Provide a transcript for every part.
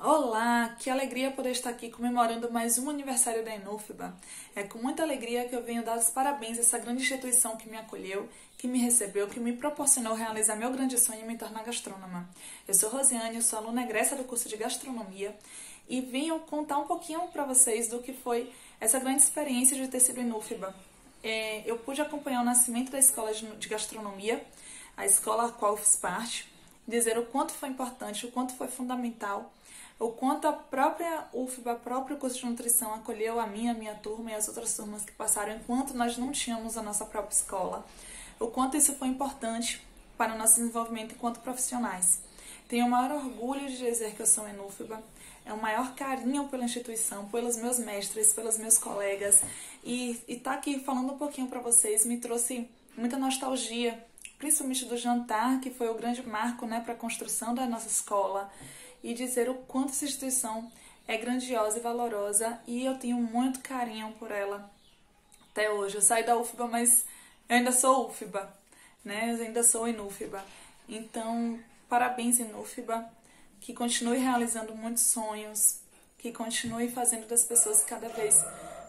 Olá, que alegria poder estar aqui comemorando mais um aniversário da Enufba. É com muita alegria que eu venho dar os parabéns a essa grande instituição que me acolheu, que me recebeu, que me proporcionou realizar meu grande sonho e me tornar gastrônoma. Eu sou Rosiane, eu sou aluna egressa do curso de gastronomia e venho contar um pouquinho para vocês do que foi essa grande experiência de ter sido Enufba. É, eu pude acompanhar o nascimento da escola de gastronomia, a escola a qual fiz parte, dizer o quanto foi importante, o quanto foi fundamental, o quanto a própria UFBA, o próprio curso de nutrição acolheu a minha, a minha turma e as outras turmas que passaram enquanto nós não tínhamos a nossa própria escola, o quanto isso foi importante para o nosso desenvolvimento enquanto profissionais. Tenho o maior orgulho de dizer que eu sou ENUFBA, é o maior carinho pela instituição, pelos meus mestres, pelos meus colegas. E estar tá aqui falando um pouquinho para vocês me trouxe muita nostalgia principalmente do jantar, que foi o grande marco né, para a construção da nossa escola, e dizer o quanto essa instituição é grandiosa e valorosa, e eu tenho muito carinho por ela até hoje. Eu saí da UFBA, mas eu ainda sou UFBA, né? Eu ainda sou Inufba. Então, parabéns, Inufba, que continue realizando muitos sonhos, que continue fazendo das pessoas cada vez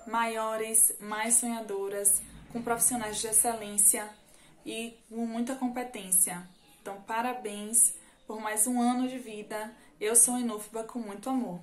maiores, mais sonhadoras, com profissionais de excelência e com muita competência. Então, parabéns por mais um ano de vida. Eu sou Inufba com muito amor.